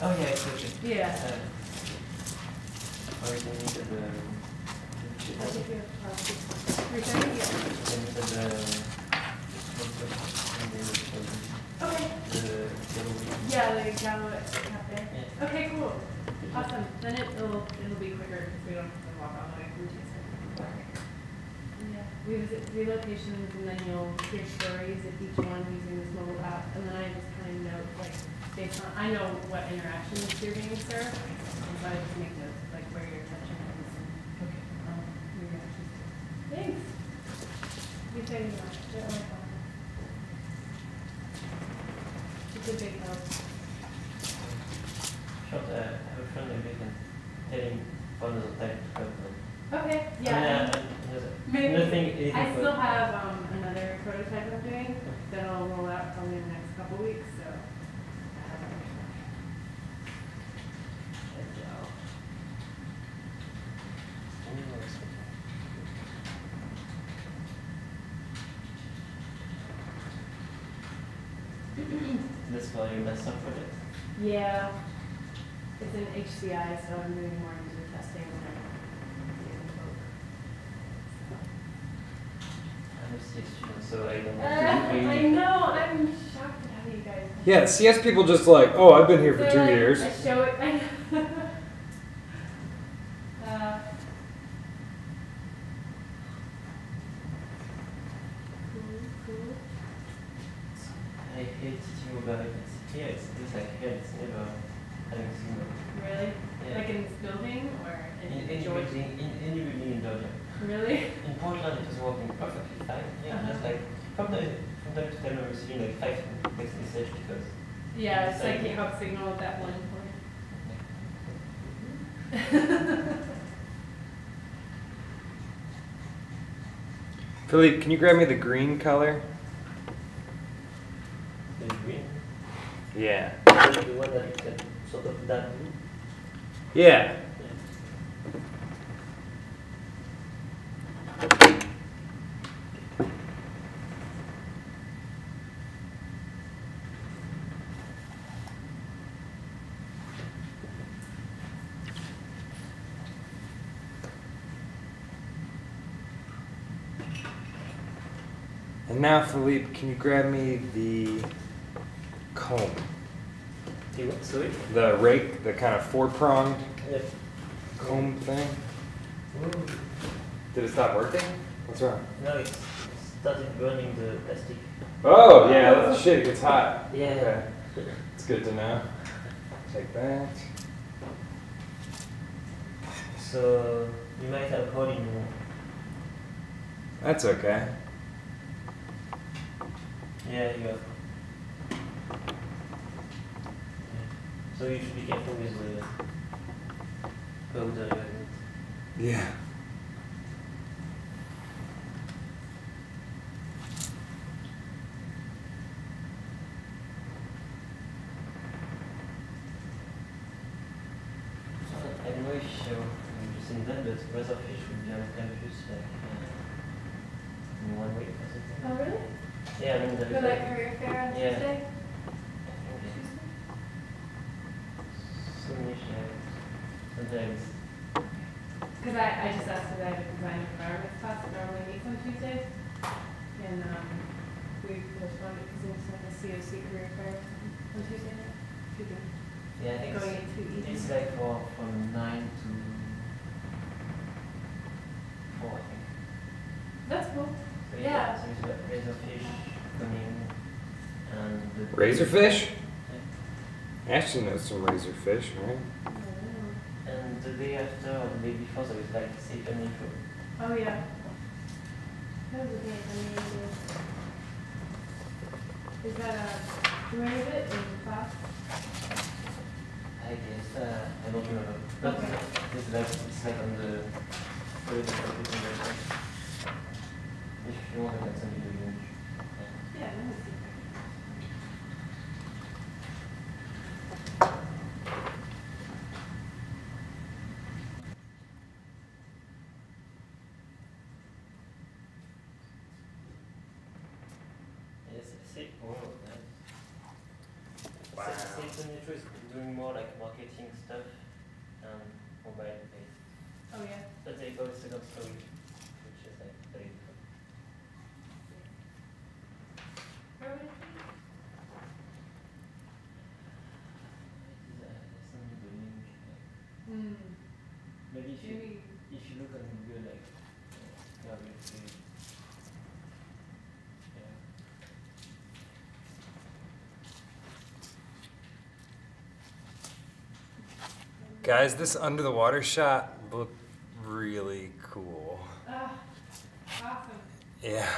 Oh yeah, it's okay. Yeah. Uh, or you need the, the, I think you have passes. Returning, yeah. then the, the, Okay. the, Yeah, the Gallo Cafe. Yeah. Okay, cool. Awesome. Then it- it'll, it'll be quicker because we don't have to walk all the way from Jason. Yeah, we visit three locations and then you'll hear stories of each one using this mobile app. And then I just kind of note, like, based on, I know what interactions you're being served. And so I just make notes, like, where you're touching things and, um, your reactions. Thanks. You say you want, it like that. It's a big help. short, uh, I have a friend who can tell him of to come. Okay, I mean, yeah. uh, Maybe- nothing, I still have um, another prototype I'm doing that'll roll out probably in the next couple weeks, so. I have other stuff. Good job. That's for your master project. Yeah, it's an HCI, so I'm doing more user testing and getting I'm a CS student, so I don't Uh, have to I know, I'm shocked at how you guys. Yeah, CS people just like, oh, I've been here for They're two like- years. I show it, I Uh, Cool, cool. I hate teaching about it. It's here, it's, it's like here, it's never having seen. Really? Yeah. Like in this building or In in any Georgia? building, in any building in Georgia. Really? In Portland, it was working perfectly fine. Yeah, Uh-huh. just like from the from time to time, I'm receiving like five text message because. Yeah, it's like Same. you help signal at that one point. Philippe, can you grab me the green color? The green, Yeah. the one that you can sort of that blue. Yeah. And now, Philippe, can you grab me the comb? You what? Sorry. The rake, the kind of four pronged Yep. comb thing? Ooh. Did it stop working? What's wrong? No, it's it started burning the plastic. Oh, yeah, that's shit, it gets hot. Yeah. Okay. It's good to know. Take that. So you might have hole in your. That's okay. Yeah, you have. Yeah. So you should be careful with the powder. you have it. Yeah. I don't know if you have seen that, but razorfish would be on campus like uh, in one week or something. Oh, really? Yeah, I is For that career fair on Yeah. Tuesday? so many shares. Sometimes. Because I, I just asked if I have a design environment class that normally meets on Tuesdays. And, um, we postponed it because it was like a COC career fair on Tuesday night. Tuesday. Yeah, I think Going it's, into evening. it's like for from nine to four, I think. That's cool. So Yeah. So it's like razorfish coming and the Razorfish? Yeah. Ashley knows some razorfish, right? I don't know. And the day after or the day before, there was like SapientNitro. Oh, yeah. That was a day is that a, do any of it in class? I guess, uh, I don't remember. But Okay. it's like, it's like on the, the. If you want, I can send you the. Yeah. Yeah, let me see. Carbon Neutral is doing more like marketing stuff and mobile based. Oh, yeah. But they go second story, which is like very different. Where would it be? It is, there's some building, like, Hmm, maybe if you, if you look on Google, like, uh, Guys, this under the water shot looked really cool. ah, awesome. Yeah.